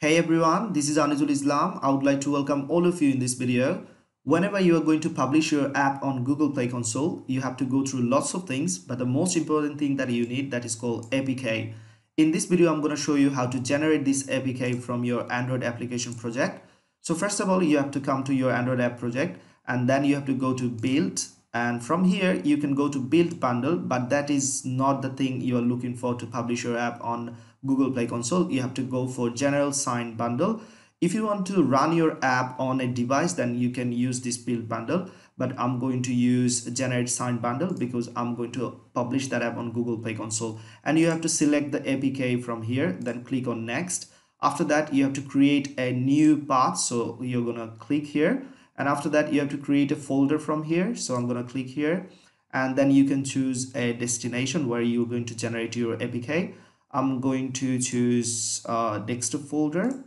Hey everyone, this is Anisul Islam. I would like to welcome all of you in this video. Whenever you are going to publish your app on Google Play Console, you have to go through lots of things, but the most important thing that you need that is called APK. In this video, I'm going to show you how to generate this APK from your Android application project. So first of all, you have to come to your Android app project and then you have to go to build and from here you can go to build bundle but that is not the thing you are looking for to publish your app on google play console. You have to go for generate sign bundle. If you want to run your app on a device then you can use this build bundle. But i'm going to use generate sign bundle because i'm going to publish that app on google play console. And you have to select the apk from here then click on next. After that you have to create a new path. So you're gonna click here and after that you have to create a folder from here. So i'm going to click here. And then you can choose a destination where you're going to generate your apk i'm going to choose a desktop folder.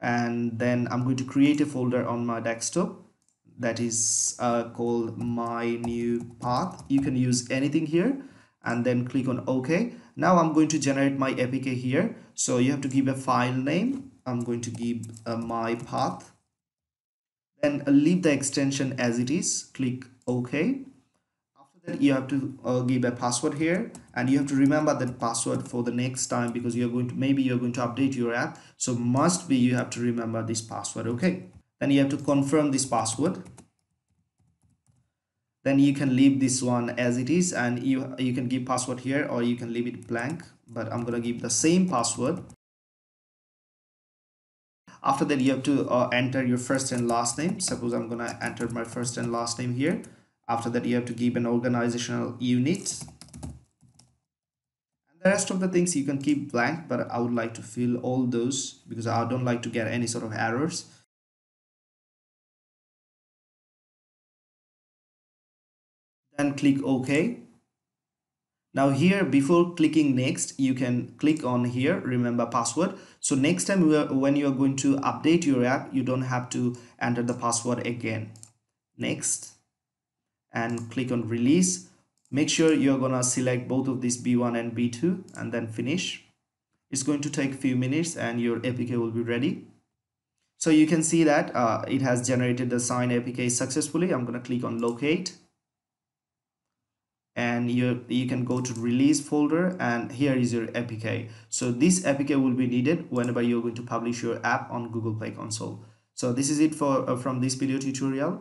And then i'm going to create a folder on my desktop that is uh, called my new path. You can use anything here and then click on ok. Now i'm going to generate my apk here. So you have to give a file name. I'm going to give uh, my path then leave the extension as it is. Click ok. After that you have to uh, give a password here and you have to remember that password for the next time because you're going to maybe you're going to update your app. So must be you have to remember this password okay? Then you have to confirm this password. Then you can leave this one as it is and you you can give password here or you can leave it blank but i'm gonna give the same password after that you have to uh, enter your first and last name. Suppose i'm gonna enter my first and last name here. After that you have to give an organizational unit. And the rest of the things you can keep blank but i would like to fill all those because i don't like to get any sort of errors. Then click ok now here before clicking next you can click on here remember password. So next time when you are going to update your app you don't have to enter the password again. Next. And click on release. Make sure you're gonna select both of these V1 and V2 and then finish. It's going to take a few minutes and your apk will be ready. So you can see that uh, it has generated the sign apk successfully. I'm going to click on locate and you you can go to release folder and here is your apk so this apk will be needed whenever you're going to publish your app on google play console. So this is it for uh, from this video tutorial